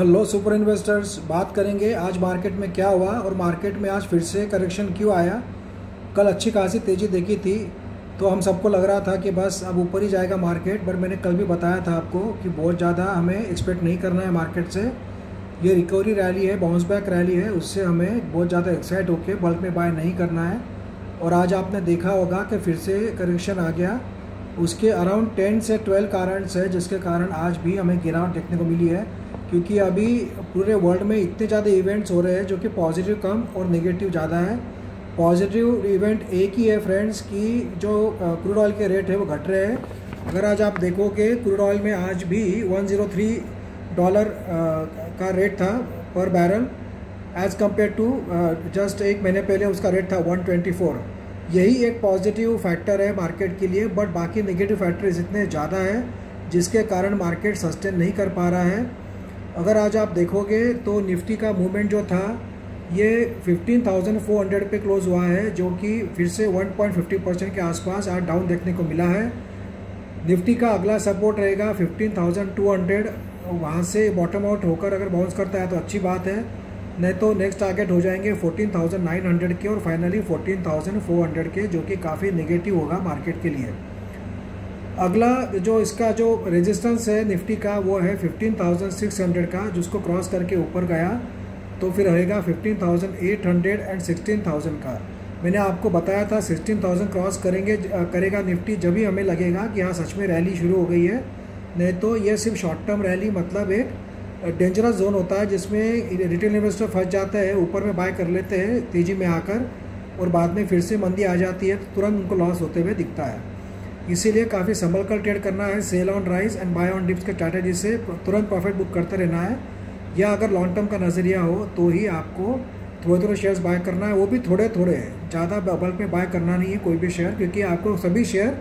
Hello super investors, बात करेंगे आज मार्केट में क्या हुआ और मार्केट में आज फिर से करेक्शन क्यों आया? कल अच्छी खासी तेज़ी देखी थी तो हम सबको लग रहा था कि बस अब ऊपर ही जाएगा मार्केट बट मैंने कल भी बताया था आपको कि बहुत ज़्यादा हमें एक्सपेक्ट नहीं करना है मार्केट से। ये रिकवरी रैली है बाउंस बैक रैली है, उससे हमें बहुत ज़्यादा एक्साइट होकर बल्क में बाय नहीं करना है। और आज आपने देखा होगा कि फिर से करेक्शन आ गया। उसके अराउंड टेन से ट्वेल्व कारण है जिसके कारण आज भी हमें गिरावट देखने को मिली है। क्योंकि अभी पूरे वर्ल्ड में इतने ज़्यादा इवेंट्स हो रहे हैं जो कि पॉजिटिव कम और नेगेटिव ज़्यादा है। पॉजिटिव इवेंट एक ही है फ्रेंड्स कि जो क्रूड ऑयल के रेट है वो घट रहे हैं। अगर आज आप देखोगे क्रूड ऑयल में आज भी 103 डॉलर का रेट था पर barrel as compare to just एक महीने पहले उसका रेट था 124 यही एक पॉजिटिव फैक्टर है मार्केट के लिए बट बाकी नेगेटिव फैक्टर्स इतने ज़्यादा है, जिसके कारण मार्केट सस्टेन नहीं कर पा रहा है। अगर आज आप देखोगे तो निफ्टी का मूवमेंट जो था ये 15,400 पे क्लोज हुआ है जो कि फिर से 1.50 परसेंट के आसपास आज डाउन देखने को मिला है। निफ्टी का अगला सपोर्ट रहेगा 15,200 वहाँ से बॉटम आउट होकर अगर बाउंस करता है तो अच्छी बात है। नहीं तो नेक्स्ट टारगेट हो जाएँगे 14,900 के और फाइनली 14,400 के जो कि काफ़ी नेगेटिव होगा मार्केट के लिए। अगला जो इसका जो रेजिस्टेंस है निफ्टी का वो है 15,600 का जिसको क्रॉस करके ऊपर गया तो फिर रहेगा 15,800 एंड 16,000 का। मैंने आपको बताया था 16,000 क्रॉस करेंगे करेगा निफ्टी जब ही हमें लगेगा कि हाँ सच में रैली शुरू हो गई है। नहीं तो ये सिर्फ़ शॉर्ट टर्म रैली मतलब एक डेंजरस जोन होता है जिसमें रिटेल इन्वेस्टर फंस जाता है ऊपर में बाय कर लेते हैं तेज़ी में आकर और बाद में फिर से मंदी आ जाती है तो तुरंत उनको लॉस होते हुए दिखता है। इसीलिए काफ़ी संभल कर ट्रेड करना है sell on rise and buy on dips के स्ट्रैटेजी से तुरंत प्रॉफिट बुक करते रहना है। या अगर लॉन्ग टर्म का नज़रिया हो तो ही आपको थोड़े थोड़े शेयर्स बाय करना है। वो भी थोड़े थोड़े हैं। ज़्यादा बल्क में बाय करना नहीं है कोई भी शेयर क्योंकि आपको सभी शेयर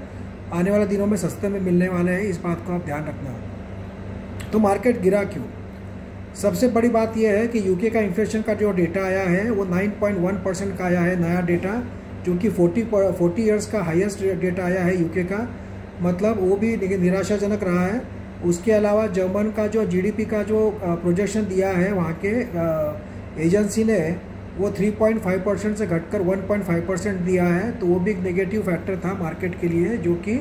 आने वाले दिनों में सस्ते में मिलने वाले हैं। इस बात को आप ध्यान रखना। तो मार्केट गिरा क्यों? सबसे बड़ी बात यह है कि यूके का इन्फ्लेशन का जो डेटा आया है, वो 9.1 परसेंट का आया है, नया डेटा जो कि 40 40 इयर्स का हाईएस्ट डेटा आया है यूके का मतलब वो भी निराशाजनक रहा है। उसके अलावा जर्मन का जो जीडीपी का जो प्रोजेक्शन दिया है वहाँ के एजेंसी ने, वो 3.5 परसेंट से घटकर 1.5 परसेंट दिया है। तो वो भी एक नेगेटिव फैक्टर था मार्केट के लिए, जो कि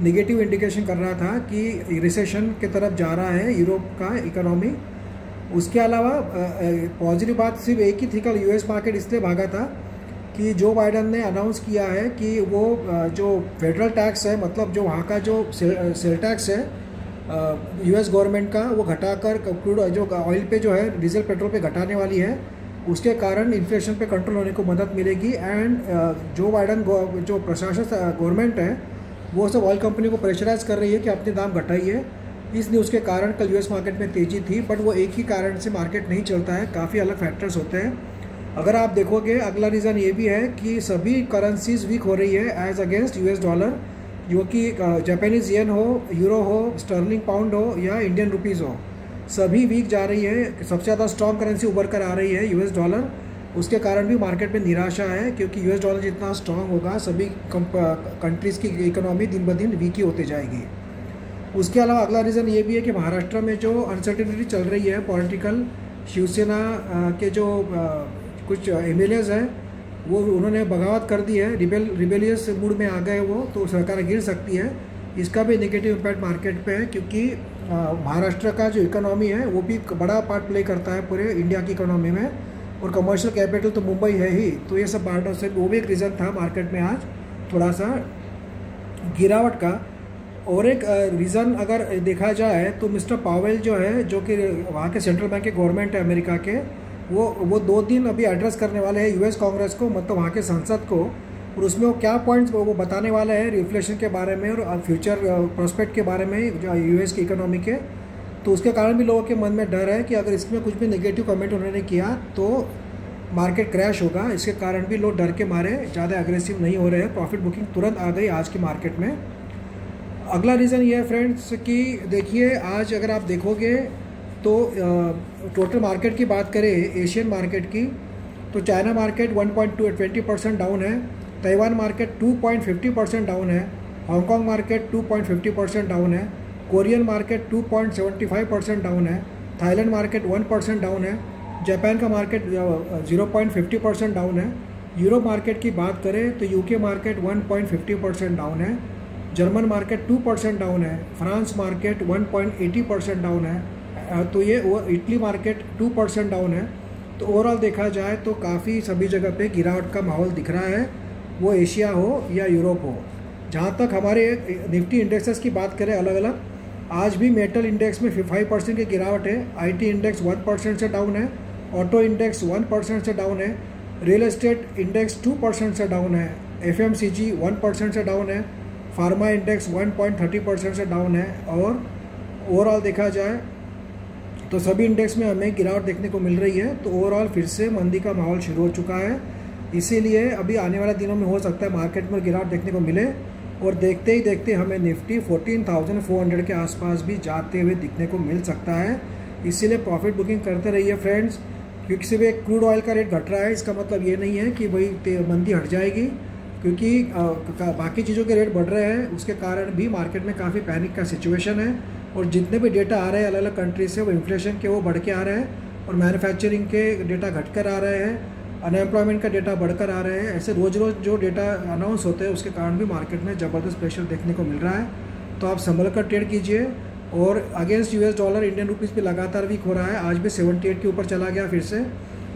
नेगेटिव इंडिकेशन कर रहा था कि रिसेशन के तरफ़ जा रहा है यूरोप का इकोनॉमी उसके अलावा पॉजिटिव बात सिर्फ़ एक ही थी कल यूएस मार्केट इसलिए भागा था कि जो बाइडन ने अनाउंस किया है कि वो जो फेडरल टैक्स है मतलब जो वहाँ का जो सेल टैक्स है यूएस गवर्नमेंट का, वो घटाकर क्रूड जो ऑयल पे जो है डीजल पेट्रोल पे घटाने वाली है, उसके कारण इन्फ्लेशन पे कंट्रोल होने को मदद मिलेगी एंड जो बाइडन जो प्रशासन गवर्नमेंट है, वो सब ऑयल कंपनी को प्रेशराइज कर रही है कि अपने दाम घटाइए इस न्यूज़ के कारण कल यूएस मार्केट में तेज़ी थी बट वो एक ही कारण से मार्केट नहीं चलता है, काफ़ी अलग फैक्टर्स होते हैं। अगर आप देखोगे, अगला रीज़न ये भी है कि सभी करेंसीज वीक हो रही है एज अगेंस्ट यूएस डॉलर जो कि जापानीज येन हो यूरो हो स्टर्लिंग पाउंड हो या इंडियन रुपीज़ हो। सभी वीक जा रही है, सबसे ज़्यादा स्ट्रॉन्ग करेंसी उभर कर आ रही है यूएस डॉलर उसके कारण भी मार्केट में निराशा है, क्योंकि यूएस डॉलर जितना स्ट्रांग होगा, सभी कंट्रीज़ की इकोनॉमी दिन ब दिन वीक ही होती जाएगी। उसके अलावा अगला रीज़न ये भी है कि महाराष्ट्र में जो अनसर्टिनिटी चल रही है पॉलिटिकल शिवसेना के जो कुछ एम हैं, वो उन्होंने बगावत कर दी है। रिबेल रिबेलियस मूड में आ गए वो तो सरकार गिर सकती है। इसका भी नेगेटिव इम्पैक्ट मार्केट पे है, क्योंकि महाराष्ट्र का जो इकोनॉमी है, वो भी बड़ा पार्ट प्ले करता है पूरे इंडिया की इकोनॉमी में। और कमर्शियल कैपिटल तो मुंबई है ही। तो ये सब पार्टों से, वो भी एक रीज़न था मार्केट में आज थोड़ा सा गिरावट का। और एक रीज़न अगर देखा जाए तो मिस्टर पावेल जो है, जो कि वहाँ के सेंट्रल बैंक के गवर्नमेंट है अमेरिका के वो वो दो दिन अभी एड्रेस करने वाले हैं यूएस कांग्रेस को मतलब वहाँ के संसद को, और उसमें वो क्या पॉइंट्स वो बताने वाले हैं रिफ्लेशन के बारे में और फ्यूचर प्रोस्पेक्ट के बारे में जो यूएस की इकोनॉमी के। तो उसके कारण भी लोगों के मन में डर है कि अगर इसमें कुछ भी नेगेटिव कमेंट उन्होंने किया तो मार्केट क्रैश होगा। इसके कारण भी लोग डर के मारे, ज़्यादा एग्रेसिव नहीं हो रहे हैं। प्रॉफिट बुकिंग तुरंत आ गई आज की मार्केट में। अगला रीज़न ये है फ्रेंड्स कि देखिए, आज अगर आप देखोगे तो टोटल मार्केट की बात करें एशियन मार्केट की तो चाइना मार्केट 1.20 परसेंट डाउन है ताइवान मार्केट 2.50 परसेंट डाउन है Hong Kong market 2.50 percent down है कोरियन मार्केट 2.75 परसेंट डाउन है Thailand market one percent down है जापान का market zero point fifty percent down है Europe market की बात करें तो UK market one point fifty percent down है German market two percent down है France market one point eighty percent down है तो ये Italy market two percent down है। तो ओवरऑल देखा जाए तो काफ़ी सभी जगह पे गिरावट का माहौल दिख रहा है। वो एशिया हो या यूरोप हो। जहाँ तक हमारे निफ्टी इंडेक्सेस की बात करें अलग अलग आज भी मेटल इंडेक्स में फाइव परसेंट की गिरावट है। आईटी इंडेक्स वन परसेंट से डाउन है। ऑटो इंडेक्स वन परसेंट से डाउन है। Real estate index two percent से डाउन है। F M C G one percent से डाउन है। Pharma index one point thirty percent से डाउन है। और ओवरऑल देखा जाए तो सभी इंडेक्स में हमें गिरावट देखने को मिल रही है तो ओवरऑल फिर से मंदी का माहौल शुरू हो चुका है। इसीलिए अभी आने वाले दिनों में हो सकता है मार्केट में गिरावट देखने को मिले और देखते ही देखते हमें निफ्टी 14,400 के आसपास भी जाते हुए दिखने को मिल सकता है। इसीलिए प्रॉफिट बुकिंग करते रहिए फ्रेंड्स क्योंकि सिर्फ़ एक क्रूड ऑयल का रेट घट रहा है इसका मतलब ये नहीं है कि भाई मंदी हट जाएगी क्योंकि बाकी चीज़ों के रेट बढ़ रहे हैं उसके कारण भी मार्केट में काफ़ी पैनिक का सिचुएशन है। और जितने भी डेटा आ रहे हैं अलग अलग कंट्री से, वो इन्फ्लेशन के वो बढ़ के आ रहे हैं और मैन्युफैक्चरिंग के डेटा घट कर आ रहे हैं अनएम्प्लॉयमेंट का डेटा बढ़कर आ रहे हैं, ऐसे रोज़ रोज़ जो डेटा अनाउंस होते हैं, उसके कारण भी मार्केट में ज़बरदस्त प्रेशर देखने को मिल रहा है। तो आप संभल कर ट्रेड कीजिए और against US dollar Indian rupees भी लगातार वीक हो रहा है, आज भी 78 के ऊपर चला गया फिर से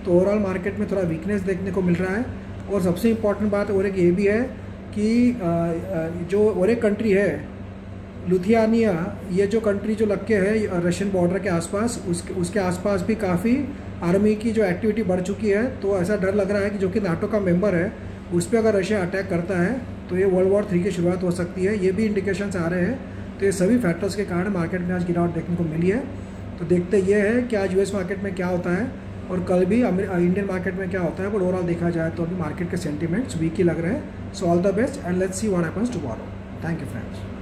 तो ओवरऑल मार्केट में थोड़ा वीकनेस देखने को मिल रहा है। और सबसे इंपॉर्टेंट बात और एक ये भी है कि जो और एक कंट्री है लुधियानिया, ये जो कंट्री जो लग के है रशियन बॉर्डर के आसपास, उसके उसके आसपास भी काफ़ी आर्मी की जो एक्टिविटी बढ़ चुकी है तो ऐसा डर लग रहा है कि जो कि नाटो का मेंबर है, उस पर अगर रशिया अटैक करता है तो ये वर्ल्ड वॉर थ्री की शुरुआत हो सकती है। ये भी इंडिकेशन आ रहे हैं। तो ये सभी फैक्टर्स के कारण मार्केट में आज गिरावट देखने को मिली है। तो देखते ये है कि आज यूएस मार्केट में क्या होता है, और कल भी इंडियन मार्केट में क्या होता है बट ओवरऑल देखा जाए तो अभी मार्केट के सेंटीमेंट्स वीक ही लग रहे हैं। So all the best and let's see what happens tomorrow thank you friends